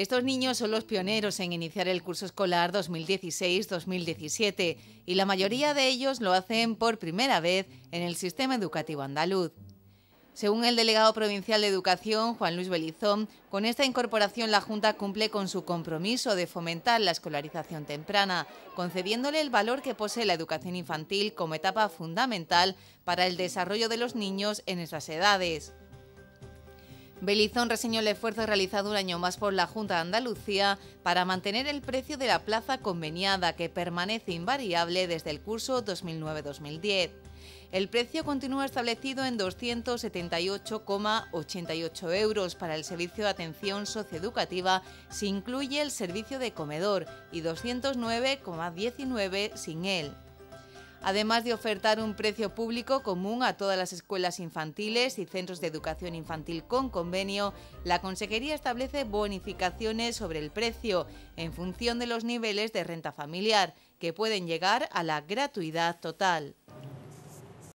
Estos niños son los pioneros en iniciar el curso escolar 2016-2017 y la mayoría de ellos lo hacen por primera vez en el sistema educativo andaluz. Según el delegado provincial de Educación, Juan Luis Belizón, con esta incorporación la Junta cumple con su compromiso de fomentar la escolarización temprana, concediéndole el valor que posee la educación infantil como etapa fundamental para el desarrollo de los niños en esas edades. Belizón reseñó el esfuerzo realizado un año más por la Junta de Andalucía para mantener el precio de la plaza conveniada que permanece invariable desde el curso 2009-2010. El precio continúa establecido en 278,88 euros para el servicio de atención socioeducativa si incluye el servicio de comedor y 209,19 sin él además de ofertar un precio público común a todas las escuelas infantiles y centros de educación infantil con convenio, la Consejería establece bonificaciones sobre el precio en función de los niveles de renta familiar, que pueden llegar a la gratuidad total.